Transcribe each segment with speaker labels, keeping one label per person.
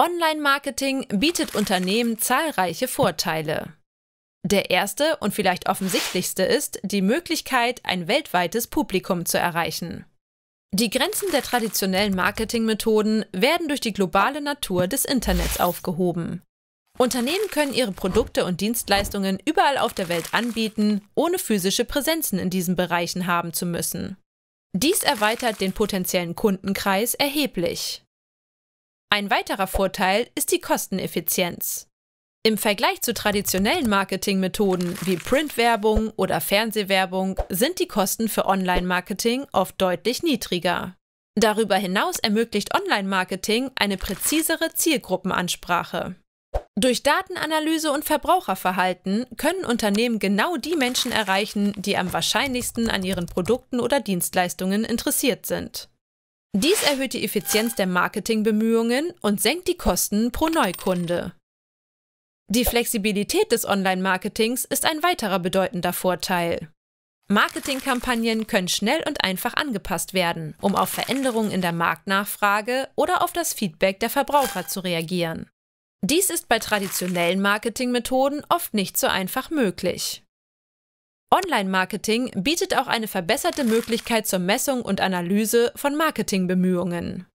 Speaker 1: Online-Marketing bietet Unternehmen zahlreiche Vorteile. Der erste und vielleicht offensichtlichste ist die Möglichkeit, ein weltweites Publikum zu erreichen. Die Grenzen der traditionellen Marketingmethoden werden durch die globale Natur des Internets aufgehoben. Unternehmen können ihre Produkte und Dienstleistungen überall auf der Welt anbieten, ohne physische Präsenzen in diesen Bereichen haben zu müssen. Dies erweitert den potenziellen Kundenkreis erheblich. Ein weiterer Vorteil ist die Kosteneffizienz. Im Vergleich zu traditionellen Marketingmethoden wie Printwerbung oder Fernsehwerbung sind die Kosten für Online-Marketing oft deutlich niedriger. Darüber hinaus ermöglicht Online-Marketing eine präzisere Zielgruppenansprache. Durch Datenanalyse und Verbraucherverhalten können Unternehmen genau die Menschen erreichen, die am wahrscheinlichsten an ihren Produkten oder Dienstleistungen interessiert sind. Dies erhöht die Effizienz der Marketingbemühungen und senkt die Kosten pro Neukunde. Die Flexibilität des Online-Marketings ist ein weiterer bedeutender Vorteil. Marketingkampagnen können schnell und einfach angepasst werden, um auf Veränderungen in der Marktnachfrage oder auf das Feedback der Verbraucher zu reagieren. Dies ist bei traditionellen Marketingmethoden oft nicht so einfach möglich. Online-Marketing bietet auch eine verbesserte Möglichkeit zur Messung und Analyse von Marketingbemühungen.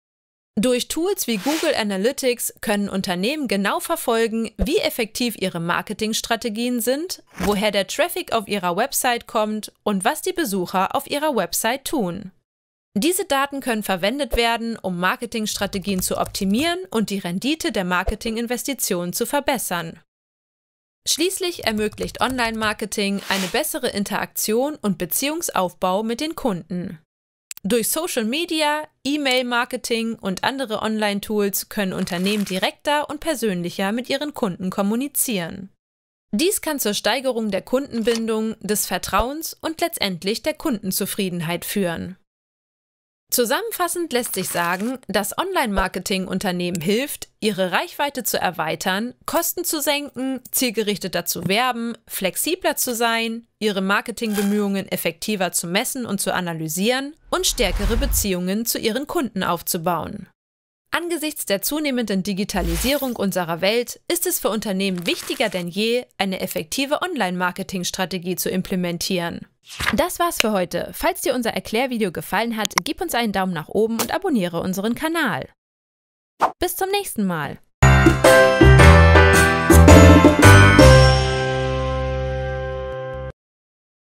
Speaker 1: Durch Tools wie Google Analytics können Unternehmen genau verfolgen, wie effektiv ihre Marketingstrategien sind, woher der Traffic auf ihrer Website kommt und was die Besucher auf ihrer Website tun. Diese Daten können verwendet werden, um Marketingstrategien zu optimieren und die Rendite der Marketinginvestitionen zu verbessern. Schließlich ermöglicht Online-Marketing eine bessere Interaktion und Beziehungsaufbau mit den Kunden. Durch Social Media, E-Mail-Marketing und andere Online-Tools können Unternehmen direkter und persönlicher mit ihren Kunden kommunizieren. Dies kann zur Steigerung der Kundenbindung, des Vertrauens und letztendlich der Kundenzufriedenheit führen. Zusammenfassend lässt sich sagen, dass Online-Marketing Unternehmen hilft, ihre Reichweite zu erweitern, Kosten zu senken, zielgerichteter zu werben, flexibler zu sein, ihre Marketingbemühungen effektiver zu messen und zu analysieren und stärkere Beziehungen zu ihren Kunden aufzubauen. Angesichts der zunehmenden Digitalisierung unserer Welt ist es für Unternehmen wichtiger denn je, eine effektive Online-Marketing-Strategie zu implementieren. Das war's für heute. Falls dir unser Erklärvideo gefallen hat, gib uns einen Daumen nach oben und abonniere unseren Kanal. Bis zum nächsten Mal.